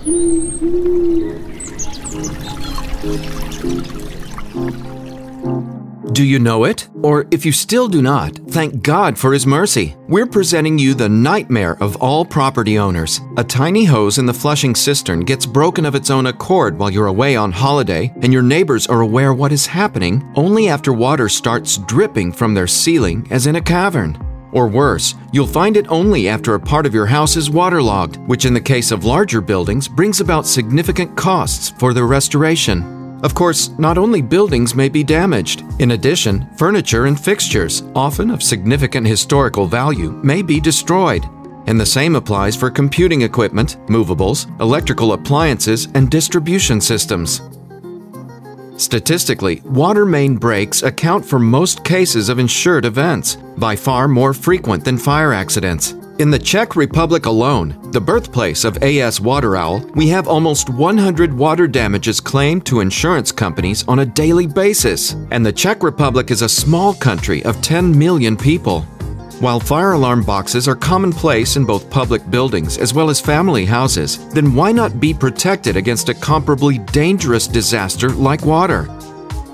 Do you know it? Or if you still do not, thank God for His mercy. We're presenting you the nightmare of all property owners. A tiny hose in the flushing cistern gets broken of its own accord while you're away on holiday, and your neighbors are aware what is happening only after water starts dripping from their ceiling as in a cavern. Or worse, you'll find it only after a part of your house is waterlogged, which in the case of larger buildings brings about significant costs for their restoration. Of course, not only buildings may be damaged. In addition, furniture and fixtures, often of significant historical value, may be destroyed. And the same applies for computing equipment, movables, electrical appliances, and distribution systems. Statistically, water main breaks account for most cases of insured events, by far more frequent than fire accidents. In the Czech Republic alone, the birthplace of AS Water Owl, we have almost 100 water damages claimed to insurance companies on a daily basis. And the Czech Republic is a small country of 10 million people. While fire alarm boxes are commonplace in both public buildings as well as family houses, then why not be protected against a comparably dangerous disaster like water?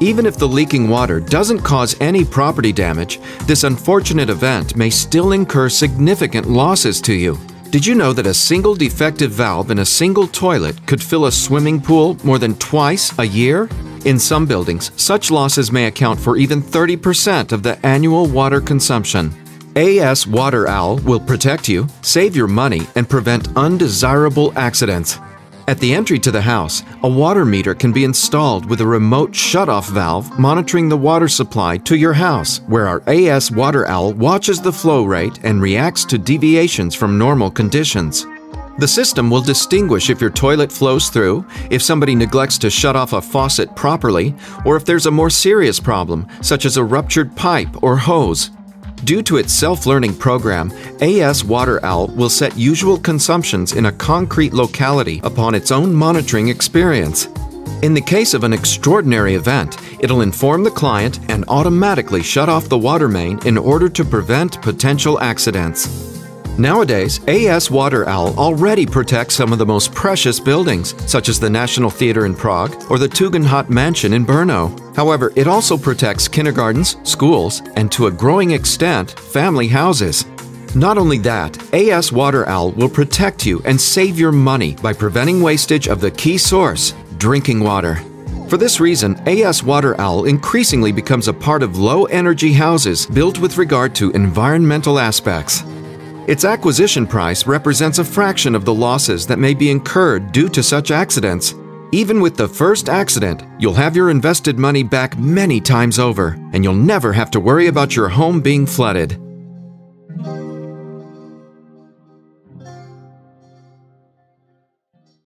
Even if the leaking water doesn't cause any property damage, this unfortunate event may still incur significant losses to you. Did you know that a single defective valve in a single toilet could fill a swimming pool more than twice a year? In some buildings, such losses may account for even 30% of the annual water consumption. AS Water Owl will protect you, save your money, and prevent undesirable accidents. At the entry to the house, a water meter can be installed with a remote shut-off valve monitoring the water supply to your house, where our AS Water Owl watches the flow rate and reacts to deviations from normal conditions. The system will distinguish if your toilet flows through, if somebody neglects to shut off a faucet properly, or if there's a more serious problem, such as a ruptured pipe or hose. Due to its self-learning program, AS Water Owl will set usual consumptions in a concrete locality upon its own monitoring experience. In the case of an extraordinary event, it'll inform the client and automatically shut off the water main in order to prevent potential accidents. Nowadays, AS Water Owl already protects some of the most precious buildings, such as the National Theatre in Prague or the Tugendhat Mansion in Brno. However, it also protects kindergartens, schools, and to a growing extent, family houses. Not only that, AS Water Owl will protect you and save your money by preventing wastage of the key source, drinking water. For this reason, AS Water Owl increasingly becomes a part of low energy houses built with regard to environmental aspects. Its acquisition price represents a fraction of the losses that may be incurred due to such accidents. Even with the first accident, you'll have your invested money back many times over, and you'll never have to worry about your home being flooded.